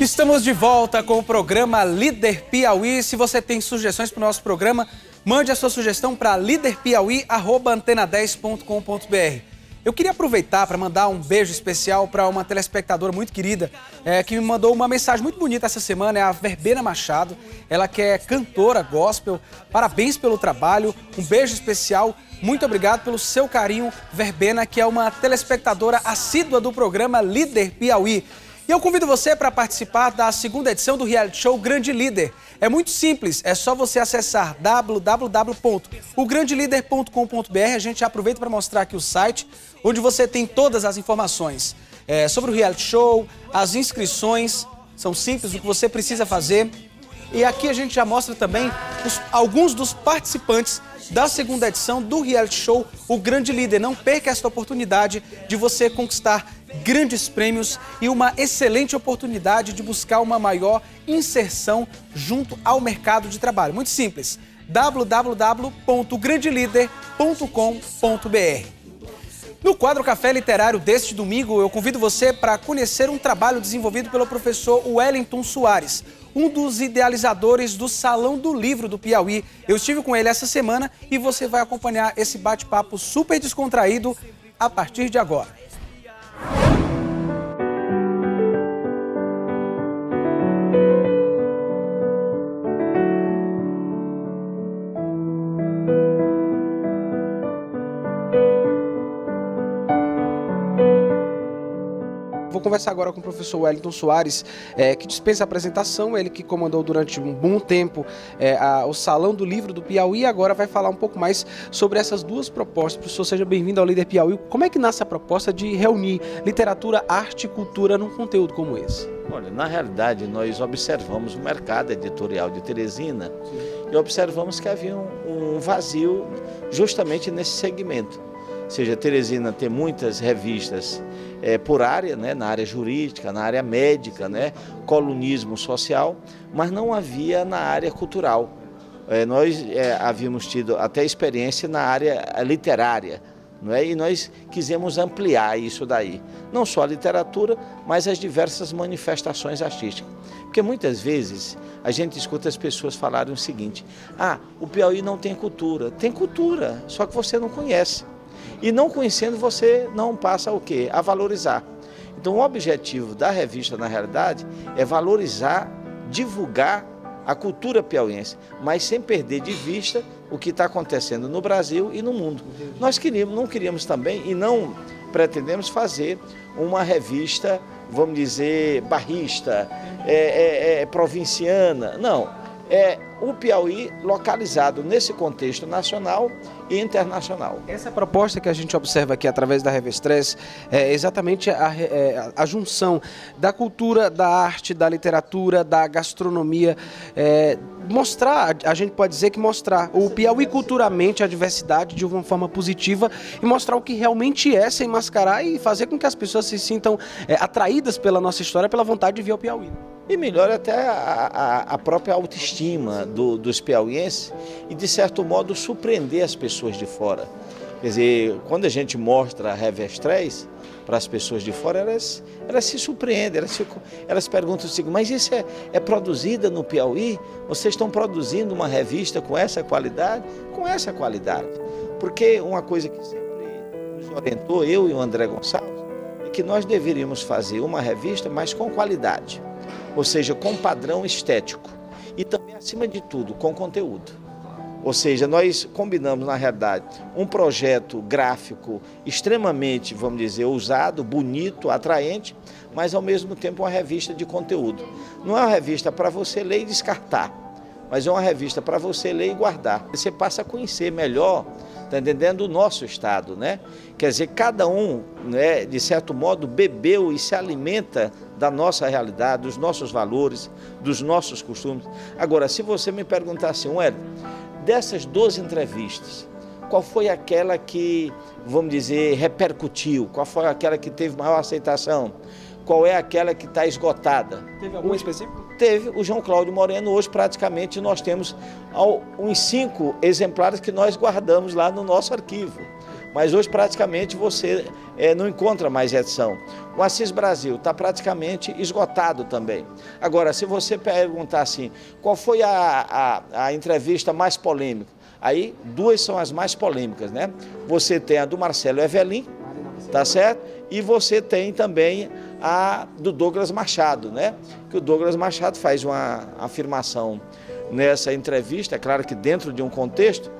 Estamos de volta com o programa Líder Piauí. Se você tem sugestões para o nosso programa, mande a sua sugestão para líderpiauí.antena10.com.br. Eu queria aproveitar para mandar um beijo especial para uma telespectadora muito querida é, que me mandou uma mensagem muito bonita essa semana, é a Verbena Machado. Ela que é cantora gospel. Parabéns pelo trabalho, um beijo especial. Muito obrigado pelo seu carinho, Verbena, que é uma telespectadora assídua do programa Líder Piauí. E eu convido você para participar da segunda edição do reality show Grande Líder. É muito simples, é só você acessar www.ograndelider.com.br. A gente aproveita para mostrar aqui o site, onde você tem todas as informações é, sobre o reality show, as inscrições. São simples, o que você precisa fazer. E aqui a gente já mostra também os, alguns dos participantes da segunda edição do reality show O Grande Líder. Não perca esta oportunidade de você conquistar grandes prêmios e uma excelente oportunidade de buscar uma maior inserção junto ao mercado de trabalho. Muito simples, www.grandelider.com.br. No quadro Café Literário deste domingo, eu convido você para conhecer um trabalho desenvolvido pelo professor Wellington Soares, um dos idealizadores do Salão do Livro do Piauí. Eu estive com ele essa semana e você vai acompanhar esse bate-papo super descontraído a partir de agora. Vou conversar agora com o professor Wellington Soares, é, que dispensa a apresentação, ele que comandou durante um bom tempo é, a, o Salão do Livro do Piauí, agora vai falar um pouco mais sobre essas duas propostas. Professor, seja bem-vindo ao Líder Piauí. Como é que nasce a proposta de reunir literatura, arte e cultura num conteúdo como esse? Olha, na realidade, nós observamos o mercado editorial de Teresina Sim. e observamos que havia um, um vazio justamente nesse segmento. Seja, Teresina tem muitas revistas é, por área, né, na área jurídica, na área médica, né, colunismo social, mas não havia na área cultural. É, nós é, havíamos tido até experiência na área literária, não é? e nós quisemos ampliar isso daí. Não só a literatura, mas as diversas manifestações artísticas. Porque muitas vezes a gente escuta as pessoas falarem o seguinte: ah, o Piauí não tem cultura. Tem cultura, só que você não conhece. E não conhecendo, você não passa o quê? A valorizar. Então, o objetivo da revista, na realidade, é valorizar, divulgar a cultura piauiense, mas sem perder de vista o que está acontecendo no Brasil e no mundo. Nós queríamos, não queríamos também e não pretendemos fazer uma revista, vamos dizer, barrista, é, é, é, provinciana. Não, é o Piauí localizado nesse contexto nacional e internacional. Essa proposta que a gente observa aqui através da Revestress é exatamente a, é, a junção da cultura, da arte, da literatura, da gastronomia. É, mostrar, a gente pode dizer que mostrar o Piauí culturalmente, a diversidade de uma forma positiva e mostrar o que realmente é sem mascarar e fazer com que as pessoas se sintam é, atraídas pela nossa história, pela vontade de ver o Piauí e melhora até a, a, a própria autoestima do, dos piauienses e, de certo modo, surpreender as pessoas de fora. Quer dizer, quando a gente mostra a Revestréis para as pessoas de fora, elas, elas se surpreendem, elas, se, elas perguntam assim, mas isso é, é produzida no Piauí? Vocês estão produzindo uma revista com essa qualidade? Com essa qualidade. Porque uma coisa que sempre nos orientou, eu e o André Gonçalves, é que nós deveríamos fazer uma revista, mas com qualidade ou seja, com padrão estético e também, acima de tudo, com conteúdo. Ou seja, nós combinamos, na realidade, um projeto gráfico extremamente, vamos dizer, ousado, bonito, atraente, mas ao mesmo tempo uma revista de conteúdo. Não é uma revista para você ler e descartar, mas é uma revista para você ler e guardar. Você passa a conhecer melhor está entendendo? O nosso estado, né? Quer dizer, cada um, né, de certo modo, bebeu e se alimenta da nossa realidade, dos nossos valores, dos nossos costumes. Agora, se você me perguntar assim, Ué, dessas 12 entrevistas, qual foi aquela que, vamos dizer, repercutiu? Qual foi aquela que teve maior aceitação? Qual é aquela que está esgotada? Teve algum específico? teve o João Cláudio Moreno. Hoje, praticamente, nós temos uns cinco exemplares que nós guardamos lá no nosso arquivo. Mas hoje praticamente você é, não encontra mais edição. O Assis Brasil está praticamente esgotado também. Agora, se você perguntar assim, qual foi a, a, a entrevista mais polêmica? Aí, duas são as mais polêmicas, né? Você tem a do Marcelo Evelyn, tá certo? E você tem também a do Douglas Machado, né? Que o Douglas Machado faz uma afirmação nessa entrevista, é claro que dentro de um contexto,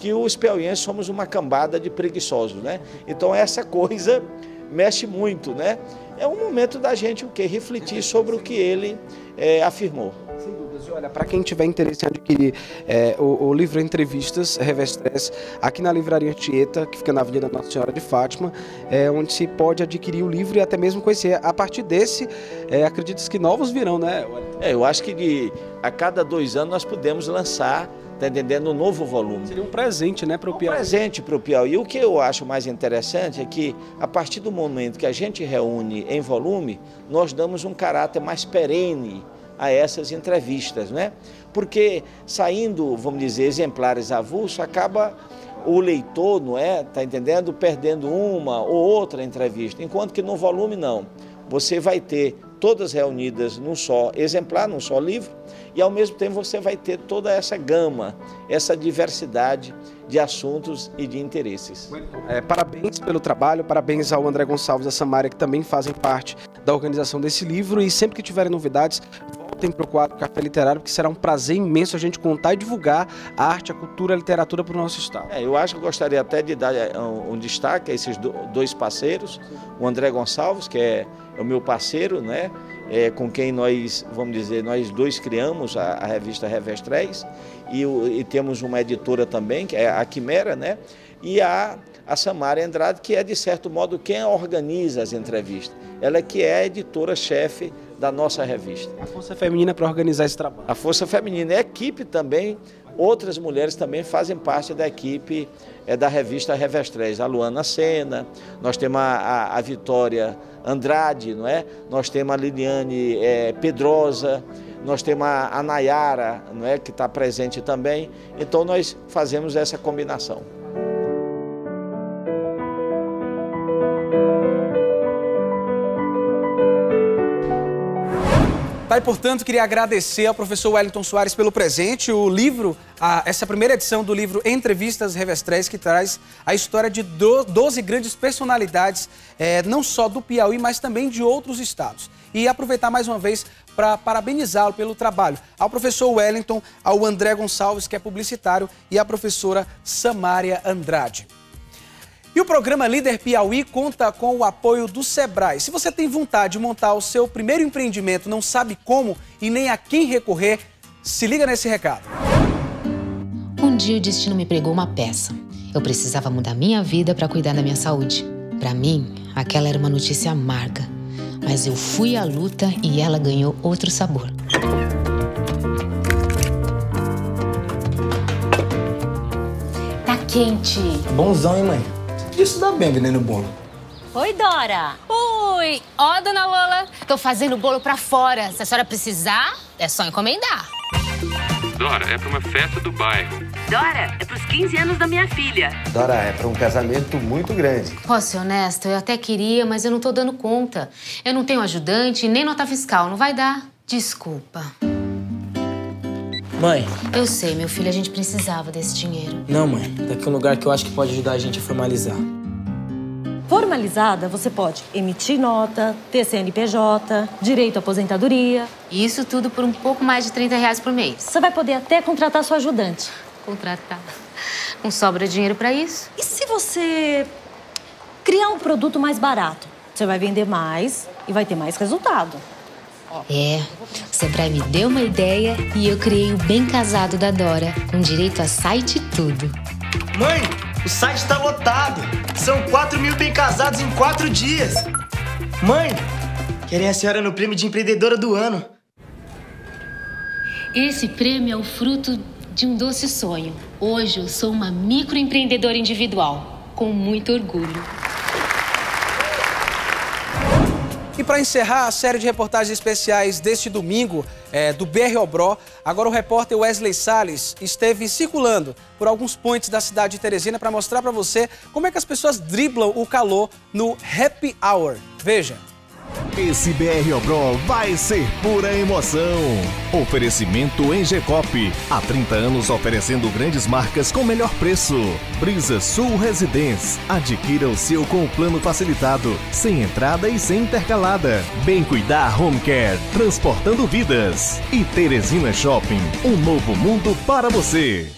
que os piauienses somos uma cambada de preguiçosos, né? Então essa coisa mexe muito, né? É um momento da gente o que refletir sobre o que ele é, afirmou. Sem dúvidas. E olha, para quem tiver interesse em adquirir é, o, o, livro Entrevistas Revestres, aqui na Livraria Tieta, que fica na Avenida Nossa Senhora de Fátima, é onde se pode adquirir o livro e até mesmo conhecer. A partir desse, é, acredito que novos virão, né? É, eu acho que de, a cada dois anos nós podemos lançar Está entendendo? Um novo volume. Seria um presente, né, para o Piauí? Um presente para o Piauí. E o que eu acho mais interessante é que, a partir do momento que a gente reúne em volume, nós damos um caráter mais perene a essas entrevistas, né? Porque saindo, vamos dizer, exemplares avulsos, acaba o leitor, não é? Tá entendendo? Perdendo uma ou outra entrevista, enquanto que no volume não. Você vai ter todas reunidas num só exemplar, num só livro, e ao mesmo tempo você vai ter toda essa gama, essa diversidade de assuntos e de interesses. É, parabéns pelo trabalho, parabéns ao André Gonçalves e a Samária, que também fazem parte da organização desse livro, e sempre que tiverem novidades, voltem para o quadro Café Literário, porque será um prazer imenso a gente contar e divulgar a arte, a cultura, a literatura para o nosso estado. É, eu acho que gostaria até de dar é, um, um destaque a esses dois parceiros, o André Gonçalves, que é é o meu parceiro, né? É, com quem nós, vamos dizer, nós dois criamos a, a revista Revestréis e, e, temos uma editora também, que é a Quimera, né? E a, a Samara Andrade, que é, de certo modo, quem organiza as entrevistas. Ela é que é a editora-chefe da nossa revista. A Força Feminina para organizar esse trabalho. A Força Feminina. É a equipe também Outras mulheres também fazem parte da equipe é, da revista Revestres, a Luana Sena, nós temos a, a, a Vitória Andrade, não é? nós temos a Liliane é, Pedrosa, nós temos a, a Nayara, não é? que está presente também. Então nós fazemos essa combinação. Tá, portanto, queria agradecer ao professor Wellington Soares pelo presente, o livro, a, essa primeira edição do livro Entrevistas Revestréis, que traz a história de do, 12 grandes personalidades, é, não só do Piauí, mas também de outros estados. E aproveitar mais uma vez para parabenizá-lo pelo trabalho. Ao professor Wellington, ao André Gonçalves, que é publicitário, e à professora Samária Andrade. E o programa Líder Piauí conta com o apoio do Sebrae. Se você tem vontade de montar o seu primeiro empreendimento, não sabe como e nem a quem recorrer, se liga nesse recado. Um dia o destino me pregou uma peça. Eu precisava mudar minha vida para cuidar da minha saúde. Para mim, aquela era uma notícia amarga. Mas eu fui à luta e ela ganhou outro sabor. Tá quente. Bonzão, hein, mãe? Isso dá bem vendendo bolo. Oi, Dora. Oi. Ó, dona Lola, tô fazendo bolo pra fora. Se a senhora precisar, é só encomendar. Dora, é pra uma festa do bairro. Dora, é pros 15 anos da minha filha. Dora, é pra um casamento muito grande. Posso ser honesta? Eu até queria, mas eu não tô dando conta. Eu não tenho ajudante nem nota fiscal, não vai dar. Desculpa. Mãe. Eu sei, meu filho, a gente precisava desse dinheiro. Não, mãe. Daqui é um lugar que eu acho que pode ajudar a gente a formalizar. Formalizada, você pode emitir nota, ter CNPJ, direito à aposentadoria. Isso tudo por um pouco mais de 30 reais por mês. Você vai poder até contratar sua ajudante. Contratar? Não sobra dinheiro para isso? E se você criar um produto mais barato? Você vai vender mais e vai ter mais resultado. É, o Sebrae me deu uma ideia e eu criei o Bem Casado da Dora, com direito a site e tudo. Mãe, o site tá lotado. São 4 mil bem casados em 4 dias. Mãe, querem a senhora no prêmio de empreendedora do ano. Esse prêmio é o fruto de um doce sonho. Hoje eu sou uma microempreendedora individual, com muito orgulho. E para encerrar a série de reportagens especiais deste domingo é, do BR Obró, agora o repórter Wesley Salles esteve circulando por alguns pontos da cidade de Teresina para mostrar para você como é que as pessoas driblam o calor no Happy Hour. Veja. Esse BR Obró vai ser pura emoção. Oferecimento Engecop. Há 30 anos oferecendo grandes marcas com melhor preço. Brisa Sul Residence. Adquira o seu com o plano facilitado, sem entrada e sem intercalada. Bem Cuidar Home Care. Transportando vidas. E Teresina Shopping. Um novo mundo para você.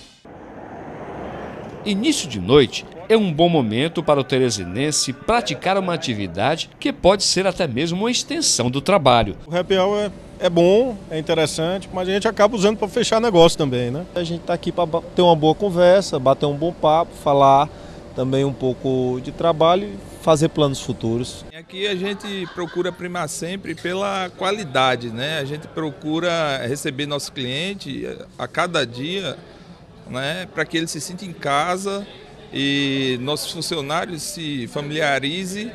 Início de noite é um bom momento para o teresinense praticar uma atividade que pode ser até mesmo uma extensão do trabalho. O happy hour é, é bom, é interessante, mas a gente acaba usando para fechar negócio também, né? A gente está aqui para ter uma boa conversa, bater um bom papo, falar também um pouco de trabalho e fazer planos futuros. Aqui a gente procura primar sempre pela qualidade, né? A gente procura receber nosso cliente a cada dia, né? Para que ele se sinta em casa e nossos funcionários se familiarize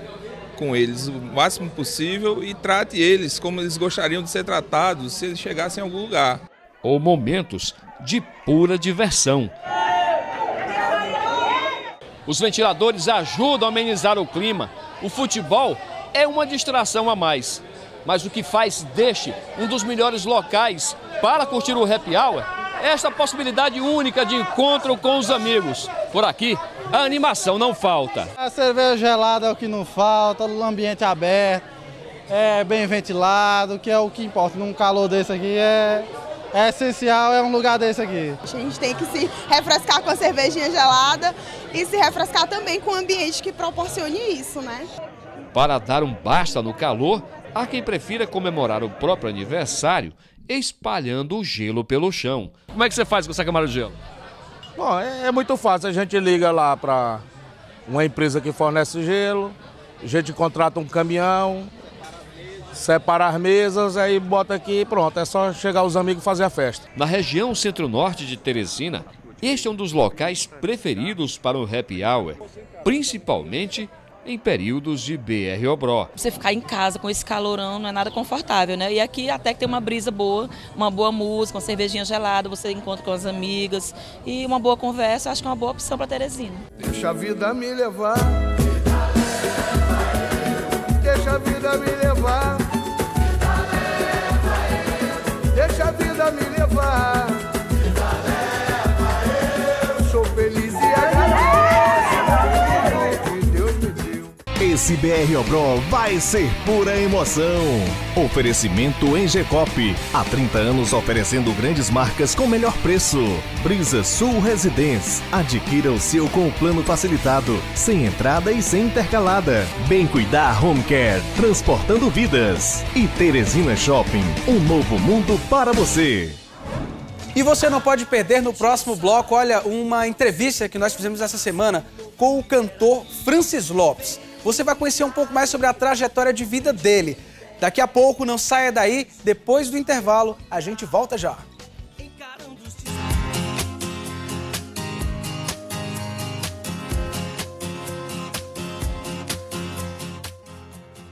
com eles o máximo possível e trate eles como eles gostariam de ser tratados se eles chegassem em algum lugar. Ou momentos de pura diversão. Os ventiladores ajudam a amenizar o clima. O futebol é uma distração a mais. Mas o que faz deste um dos melhores locais para curtir o happy hour esta possibilidade única de encontro com os amigos. Por aqui, a animação não falta. A cerveja gelada é o que não falta, o ambiente aberto, é bem ventilado, que é o que importa. Num calor desse aqui é, é essencial, é um lugar desse aqui. A gente tem que se refrescar com a cervejinha gelada e se refrescar também com o ambiente que proporcione isso, né? Para dar um basta no calor, há quem prefira comemorar o próprio aniversário espalhando o gelo pelo chão. Como é que você faz com essa camada de gelo? Bom, é, é muito fácil. A gente liga lá para uma empresa que fornece gelo, a gente contrata um caminhão, separa as mesas, aí bota aqui e pronto. É só chegar os amigos fazer a festa. Na região centro-norte de Teresina, este é um dos locais preferidos para o happy hour, principalmente em períodos de BR Obró. Você ficar em casa com esse calorão não é nada confortável, né? E aqui até que tem uma brisa boa, uma boa música, uma cervejinha gelada, você encontra com as amigas e uma boa conversa, acho que é uma boa opção para Teresina. Deixa a vida me levar. Deixa a vida me levar. Deixa a vida me levar. Esse BR vai ser pura emoção. Oferecimento Engecop. Há 30 anos oferecendo grandes marcas com melhor preço. Brisa Sul Residence. Adquira o seu com o plano facilitado, sem entrada e sem intercalada. Bem Cuidar Home Care, transportando vidas. E Teresina Shopping, um novo mundo para você. E você não pode perder no próximo bloco, olha, uma entrevista que nós fizemos essa semana com o cantor Francis Lopes. Você vai conhecer um pouco mais sobre a trajetória de vida dele. Daqui a pouco, não saia daí, depois do intervalo, a gente volta já.